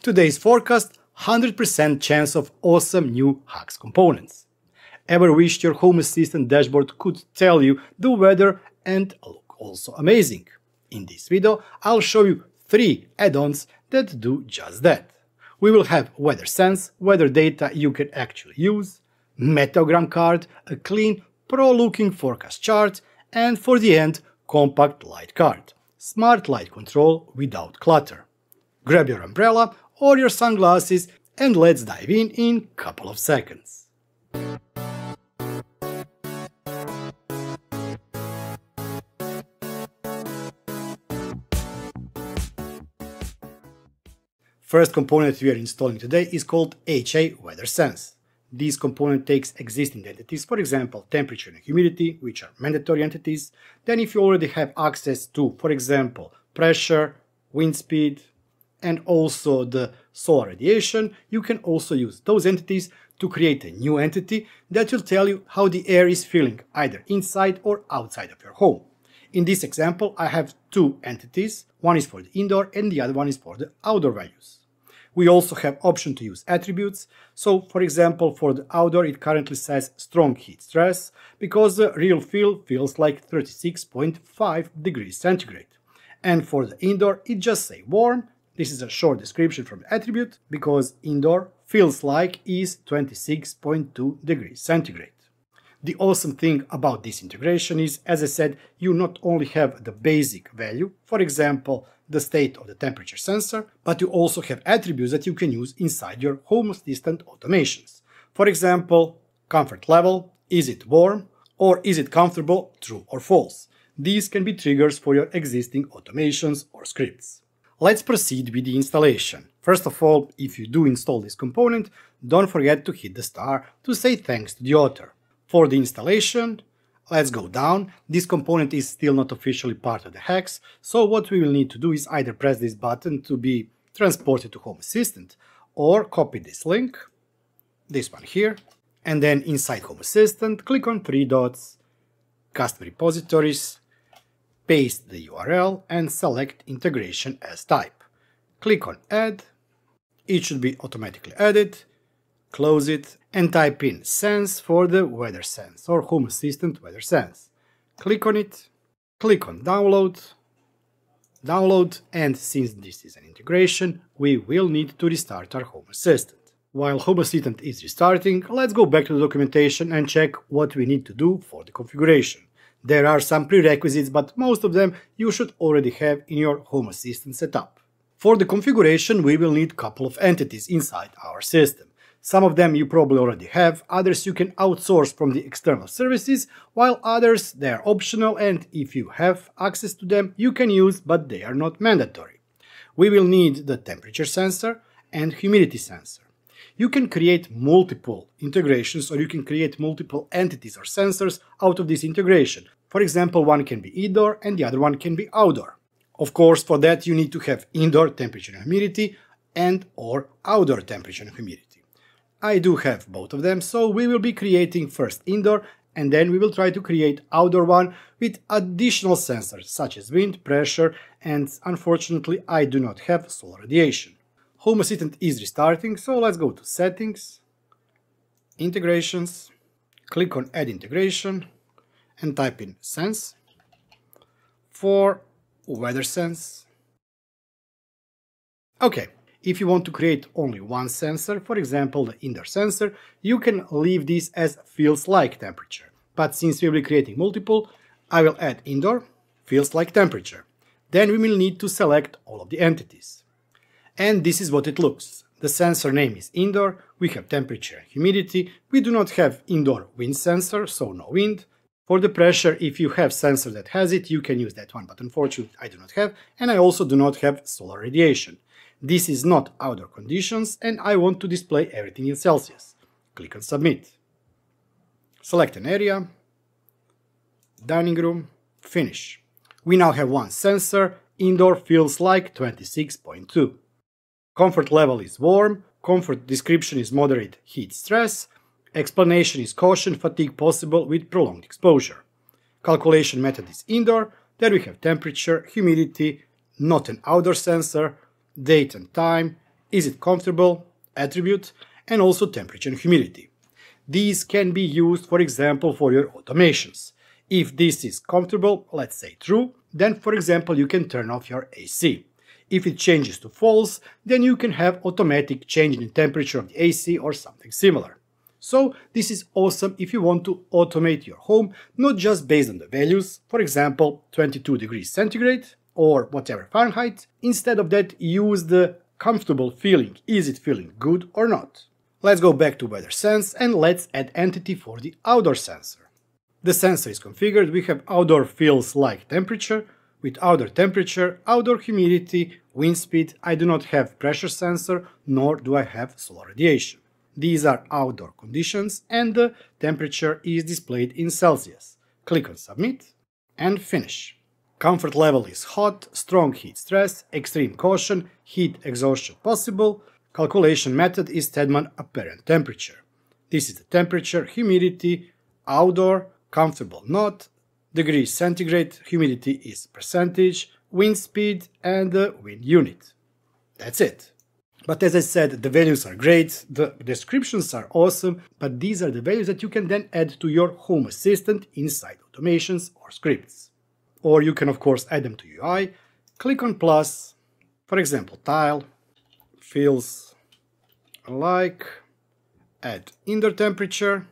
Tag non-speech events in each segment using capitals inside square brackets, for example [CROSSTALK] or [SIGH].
Today's forecast 100% chance of awesome new HACS components. Ever wished your Home Assistant dashboard could tell you the weather and look also amazing? In this video, I'll show you three add-ons that do just that. We will have Weather Sense, weather data you can actually use, Meteogram card, a clean, pro-looking forecast chart, and for the end, Compact Light card, smart light control without clutter. Grab your umbrella or your sunglasses and let's dive in in couple of seconds. First component we are installing today is called HA Weather Sense. This component takes existing entities, for example, temperature and humidity, which are mandatory entities. Then if you already have access to, for example, pressure, wind speed, and also the solar radiation, you can also use those entities to create a new entity that will tell you how the air is feeling either inside or outside of your home. In this example, I have two entities. One is for the indoor and the other one is for the outdoor values. We also have option to use attributes. So for example, for the outdoor, it currently says strong heat stress because the real feel feels like 36.5 degrees centigrade. And for the indoor, it just say warm. This is a short description from the attribute because indoor feels like is 26.2 degrees centigrade. The awesome thing about this integration is, as I said, you not only have the basic value, for example, the state of the temperature sensor, but you also have attributes that you can use inside your Home Assistant automations. For example, comfort level, is it warm, or is it comfortable, true or false. These can be triggers for your existing automations or scripts. Let's proceed with the installation. First of all, if you do install this component, don't forget to hit the star to say thanks to the author. For the installation, let's go down. This component is still not officially part of the HACS, so what we will need to do is either press this button to be transported to Home Assistant, or copy this link, this one here, and then inside Home Assistant, click on three dots, Custom Repositories, paste the URL and select Integration as type. Click on Add, it should be automatically added, close it, and type in Sense for the Weather Sense or Home Assistant Weather Sense. Click on it, click on Download, download, and since this is an integration, we will need to restart our Home Assistant. While Home Assistant is restarting, let's go back to the documentation and check what we need to do for the configuration. There are some prerequisites, but most of them you should already have in your Home Assistant setup. For the configuration, we will need a couple of entities inside our system. Some of them you probably already have, others you can outsource from the external services, while others they are optional and if you have access to them you can use but they are not mandatory. We will need the temperature sensor and humidity sensor. You can create multiple integrations or you can create multiple entities or sensors out of this integration. For example, one can be indoor and the other one can be outdoor. Of course, for that you need to have indoor temperature and humidity and or outdoor temperature and humidity. I do have both of them, so we will be creating first indoor and then we will try to create outdoor one with additional sensors such as wind, pressure and unfortunately I do not have solar radiation. Home Assistant is restarting, so let's go to Settings, Integrations, click on Add Integration and type in Sense for Weather Sense. Okay, if you want to create only one sensor, for example the indoor sensor, you can leave this as feels like temperature. But since we will be creating multiple, I will add indoor feels like temperature. Then we will need to select all of the entities. And this is what it looks. The sensor name is indoor, we have temperature and humidity, we do not have indoor wind sensor, so no wind. For the pressure, if you have sensor that has it, you can use that one, but unfortunately I do not have, and I also do not have solar radiation. This is not outdoor conditions and I want to display everything in Celsius. Click on Submit. Select an area, dining room, finish. We now have one sensor, indoor feels like 26.2. Comfort level is warm, comfort description is moderate heat stress, explanation is caution fatigue possible with prolonged exposure. Calculation method is indoor, there we have temperature, humidity, not an outdoor sensor, date and time, is it comfortable, attribute, and also temperature and humidity. These can be used, for example, for your automations. If this is comfortable, let's say true, then for example you can turn off your AC. If it changes to false, then you can have automatic change in temperature of the AC or something similar. So this is awesome if you want to automate your home, not just based on the values, for example 22 degrees centigrade or whatever Fahrenheit. Instead of that, use the comfortable feeling. Is it feeling good or not? Let's go back to weather sense and let's add entity for the outdoor sensor. The sensor is configured, we have outdoor fields like temperature, with outdoor temperature, outdoor humidity, wind speed, I do not have pressure sensor, nor do I have solar radiation. These are outdoor conditions and the temperature is displayed in Celsius. Click on submit and finish. Comfort level is hot, strong heat stress, extreme caution, heat exhaustion possible. Calculation method is Steadman apparent temperature. This is the temperature, humidity, outdoor, comfortable not, degrees centigrade, humidity is percentage, wind speed and the wind unit. That's it. But as I said, the values are great, the descriptions are awesome, but these are the values that you can then add to your Home Assistant inside automations or scripts. Or you can of course add them to UI, click on plus, for example tile, feels like, add indoor temperature,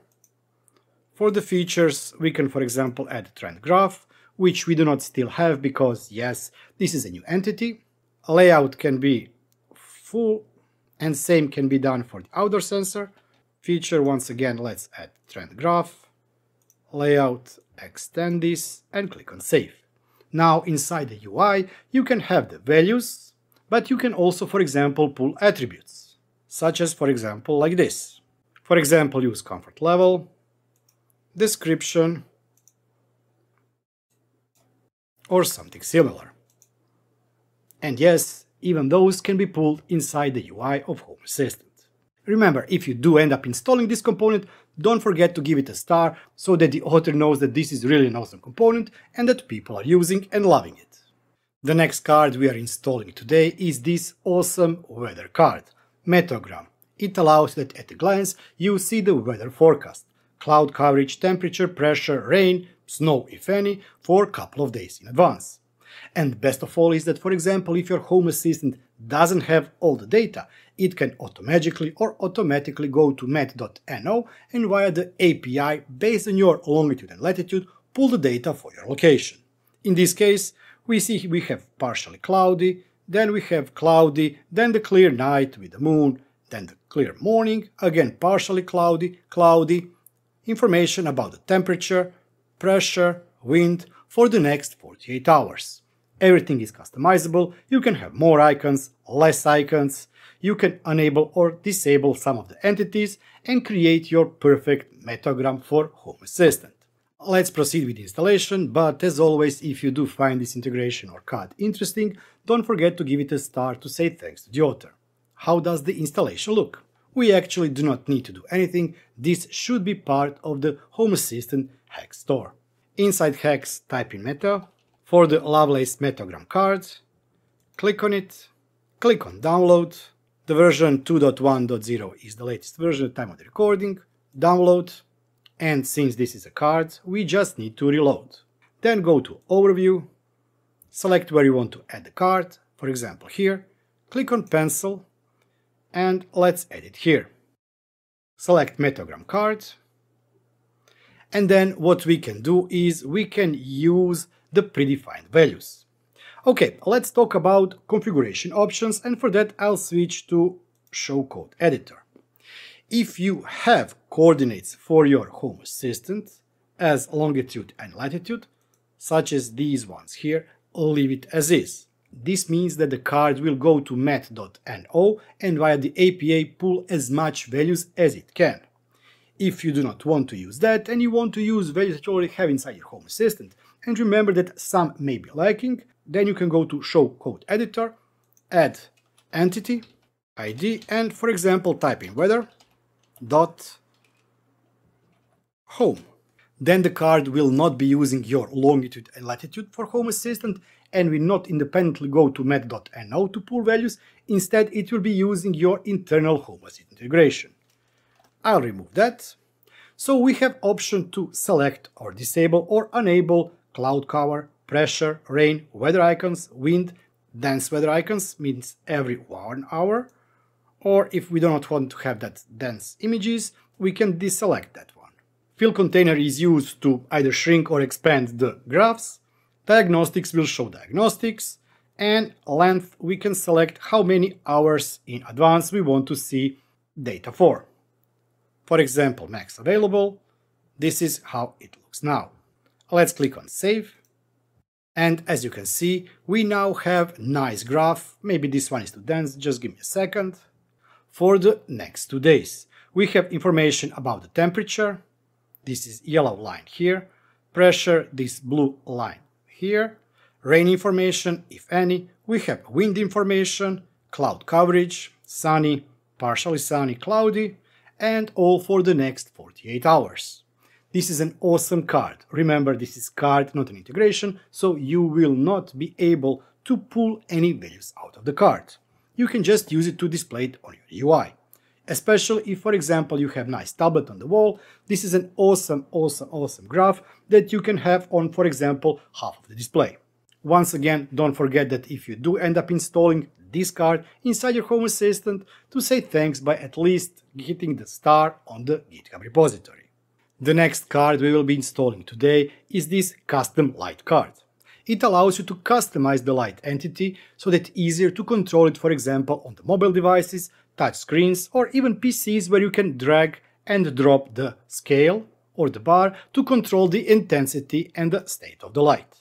for the features, we can for example add trend graph, which we do not still have because yes, this is a new entity. Layout can be full and same can be done for the outdoor sensor. Feature once again, let's add trend graph, layout, extend this and click on save. Now inside the UI you can have the values, but you can also for example pull attributes, such as for example like this. For example use comfort level, description, or something similar. And yes, even those can be pulled inside the UI of Home Assistant. Remember, if you do end up installing this component, don't forget to give it a star so that the author knows that this is really an awesome component and that people are using and loving it. The next card we are installing today is this awesome weather card, Meteogram. It allows that at a glance you see the weather forecast, cloud coverage, temperature, pressure, rain, snow if any, for a couple of days in advance. And best of all is that, for example, if your Home Assistant doesn't have all the data, it can automatically or automatically go to met.no and via the API based on your longitude and latitude pull the data for your location. In this case, we see we have partially cloudy, then we have cloudy, then the clear night with the moon, then the clear morning, again partially cloudy, cloudy, information about the temperature, pressure, wind for the next 48 hours. Everything is customizable, you can have more icons, less icons, you can enable or disable some of the entities and create your perfect meteogram for Home Assistant. Let's proceed with installation, but as always, if you do find this integration or card interesting, don't forget to give it a star to say thanks to the author. How does the installation look? We actually do not need to do anything, this should be part of the Home Assistant HACS store. Inside HACS, type in Meta. For the Lovelace Meteogram card, click on it, click on Download. The version 2.1.0 is the latest version at the time of the recording. Download, and since this is a card, we just need to reload. Then go to Overview, select where you want to add the card, for example here, click on Pencil, and let's edit here. Select Meteogram card, and then what we can do is we can use the predefined values. Okay, let's talk about configuration options and for that I'll switch to Show Code Editor. If you have coordinates for your Home Assistant as longitude and latitude, such as these ones here, leave it as is. This means that the card will go to met.no and via the API pull as much values as it can. If you do not want to use that and you want to use values that you already have inside your Home Assistant, and remember that some may be lacking, then you can go to Show Code Editor, add entity, ID, and for example type in weather dot home. Then the card will not be using your longitude and latitude for Home Assistant and will not independently go to met.no to pull values, instead it will be using your internal Home Assistant integration. I'll remove that. So we have option to select or disable or enable cloud cover, pressure, rain, weather icons, wind, dense weather icons means every one hour, or if we do not want to have that dense images, we can deselect that one. Fill container is used to either shrink or expand the graphs. Diagnostics will show diagnostics. And length, we can select how many hours in advance we want to see data for. For example, max available. This is how it looks now. Let's click on save. And as you can see, we now have nice graph. Maybe this one is too dense, just give me a second. For the next two days, we have information about the temperature. This is yellow line here. Pressure, this blue line here. Rain information, if any. We have wind information, cloud coverage, sunny, partially sunny, cloudy, and all for the next 48 hours. This is an awesome card. Remember, this is card, not an integration, so you will not be able to pull any values out of the card. You can just use it to display it on your UI. Especially if, for example, you have nice tablet on the wall, this is an awesome, awesome, awesome graph that you can have on, for example, half of the display. Once again, don't forget that if you do end up installing this card inside your Home Assistant to say thanks by at least hitting the star on the GitHub repository. The next card we will be installing today is this custom light card. It allows you to customize the light entity so that it's easier to control it for example on the mobile devices, touch screens or even PCs where you can drag and drop the scale or the bar to control the intensity and the state of the light.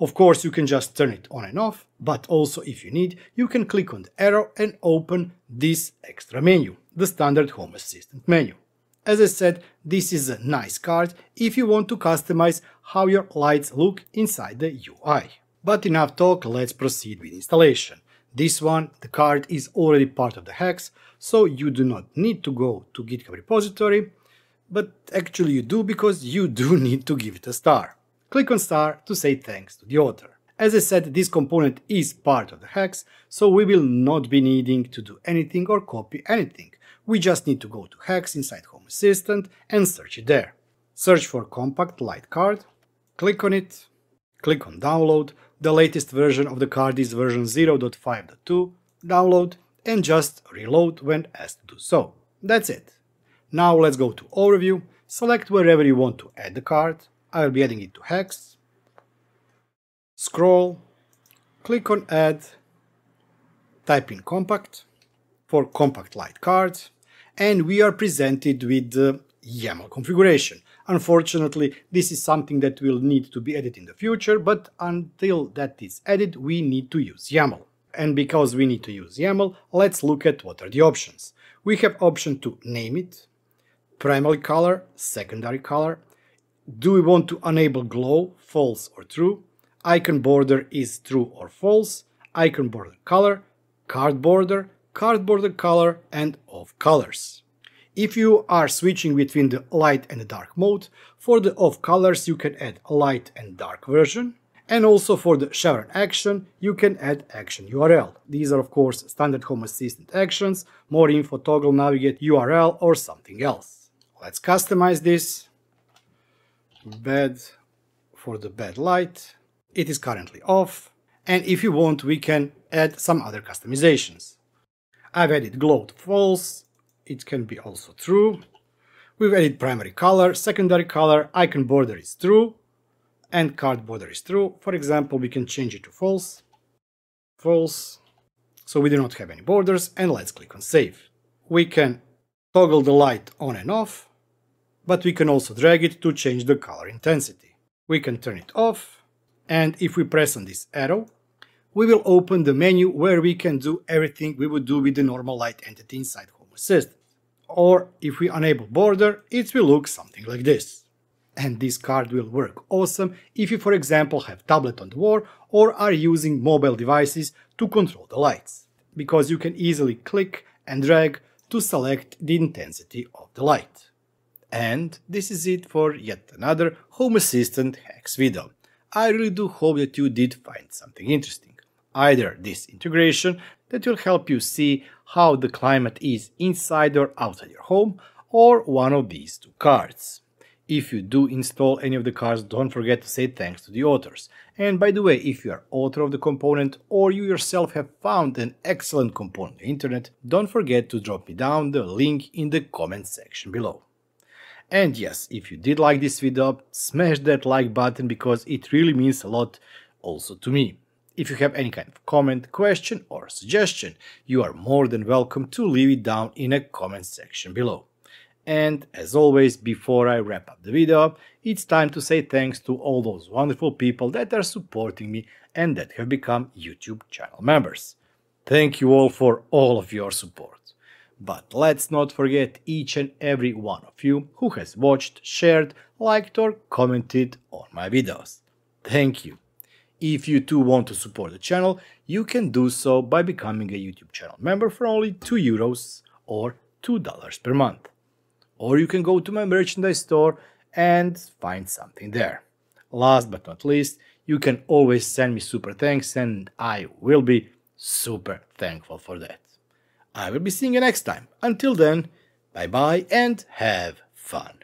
Of course you can just turn it on and off, but also if you need, you can click on the arrow and open this extra menu, the standard Home Assistant menu. As I said, this is a nice card if you want to customize how your lights look inside the UI. But enough talk, let's proceed with installation. This one, the card is already part of the HACS, so you do not need to go to GitHub repository, but actually you do because you do [LAUGHS] need to give it a star. Click on star to say thanks to the author. As I said, this component is part of the HACS, so we will not be needing to do anything or copy anything. We just need to go to HACS inside Home Assistant and search it there. Search for Compact Light Card, click on it, click on Download, the latest version of the card is version 0.5.2, download, and just reload when asked to do so. That's it. Now let's go to Overview, select wherever you want to add the card, I'll be adding it to HACS, scroll, click on Add, type in Compact, for compact light cards, and we are presented with the YAML configuration. Unfortunately, this is something that will need to be added in the future, but until that is added, we need to use YAML. And because we need to use YAML, let's look at what are the options. We have option to name it, primary color, secondary color. Do we want to enable glow, false or true? Icon border is true or false. Icon border color, card border, card border color and off colors. If you are switching between the light and the dark mode, for the off colors you can add light and dark version, and also for the chevron action you can add action URL. These are of course standard Home Assistant actions, more info toggle navigate URL or something else. Let's customize this. Bed for the bed light. It is currently off. And if you want, we can add some other customizations. I've added glow to false, it can be also true. We've added primary color, secondary color, icon border is true, and card border is true. For example, we can change it to false, false, so we do not have any borders, and let's click on save. We can toggle the light on and off, but we can also drag it to change the color intensity. We can turn it off, and if we press on this arrow, we will open the menu where we can do everything we would do with the normal light entity inside Home Assistant. Or if we enable border, it will look something like this. And this card will work awesome if you for example have tablet on the wall or are using mobile devices to control the lights, because you can easily click and drag to select the intensity of the light. And this is it for yet another Home Assistant HACS video. I really do hope that you did find something interesting. Either this integration that will help you see how the climate is inside or outside your home, or one of these two cards. If you do install any of the cards, don't forget to say thanks to the authors. And by the way, if you are author of the component or you yourself have found an excellent component on the internet, don't forget to drop me down the link in the comment section below. And yes, if you did like this video, smash that like button because it really means a lot also to me. If you have any kind of comment, question or suggestion, you are more than welcome to leave it down in a comment section below. And as always, before I wrap up the video, it's time to say thanks to all those wonderful people that are supporting me and that have become YouTube channel members. Thank you all for all of your support. But let's not forget each and every one of you who has watched, shared, liked or commented on my videos. Thank you. If you too want to support the channel, you can do so by becoming a YouTube channel member for only 2 euros or $2 per month. Or you can go to my merchandise store and find something there. Last but not least, you can always send me super thanks and I will be super thankful for that. I will be seeing you next time. Until then, bye bye and have fun.